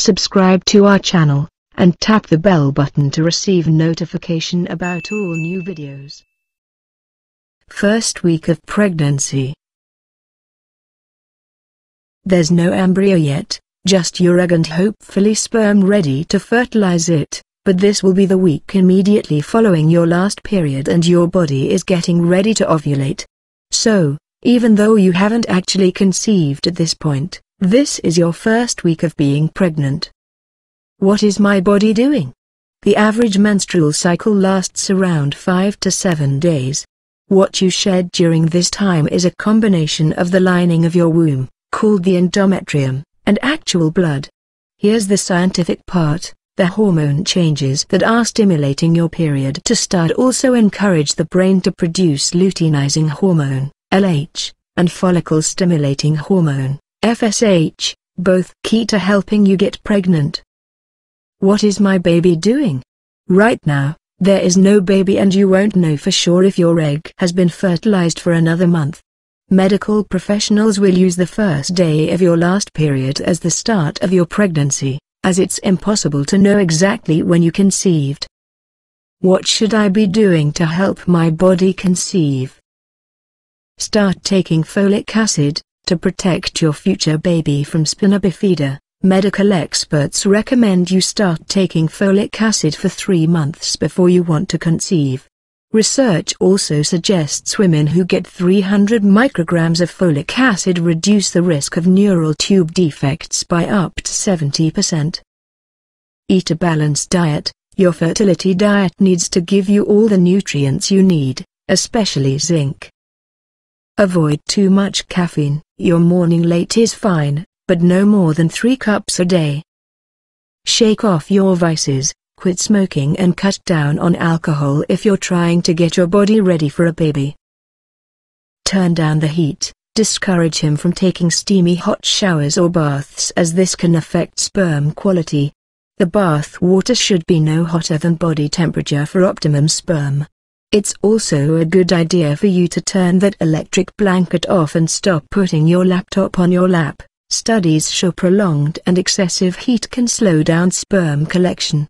subscribe to our channel, and tap the bell button to receive notification about all new videos. First week of pregnancy. There's no embryo yet, just your egg and hopefully sperm ready to fertilize it, but this will be the week immediately following your last period and your body is getting ready to ovulate. So, even though you haven't actually conceived at this point, this is your first week of being pregnant. What is my body doing? The average menstrual cycle lasts around 5 to 7 days. What you shed during this time is a combination of the lining of your womb, called the endometrium, and actual blood. Here's the scientific part. The hormone changes that are stimulating your period to start also encourage the brain to produce luteinizing hormone, LH, and follicle stimulating hormone, FSH, both key to helping you get pregnant. What is my baby doing? Right now, there is no baby and you won't know for sure if your egg has been fertilized for another month. Medical professionals will use the first day of your last period as the start of your pregnancy, as it's impossible to know exactly when you conceived. What should I be doing to help my body conceive? Start taking folic acid, to protect your future baby from spina bifida. Medical experts recommend you start taking folic acid for three months before you want to conceive. Research also suggests women who get 300 micrograms of folic acid reduce the risk of neural tube defects by up to 70%. Eat a balanced diet. Your fertility diet needs to give you all the nutrients you need, especially zinc. Avoid too much caffeine. Your morning late is fine, but no more than 3 cups a day. Shake off your vices, quit smoking and cut down on alcohol if you're trying to get your body ready for a baby. Turn down the heat, discourage him from taking steamy hot showers or baths as this can affect sperm quality. The bath water should be no hotter than body temperature for optimum sperm. It's also a good idea for you to turn that electric blanket off and stop putting your laptop on your lap. Studies show prolonged and excessive heat can slow down sperm collection.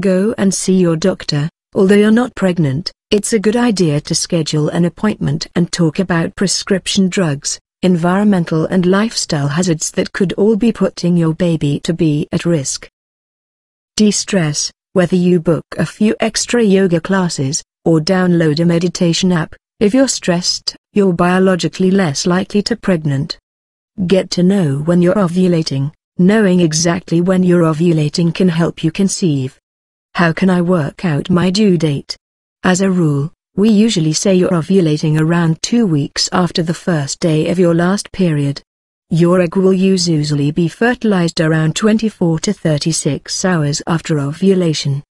Go and see your doctor, although you're not pregnant, it's a good idea to schedule an appointment and talk about prescription drugs, environmental and lifestyle hazards that could all be putting your baby to be at risk. De-stress, whether you book a few extra yoga classes, or download a meditation app, if you're stressed, you're biologically less likely to pregnant. Get to know when you're ovulating. Knowing exactly when you're ovulating can help you conceive. How can I work out my due date? As a rule, we usually say you're ovulating around two weeks after the first day of your last period. Your egg will usually be fertilized around 24 to 36 hours after ovulation.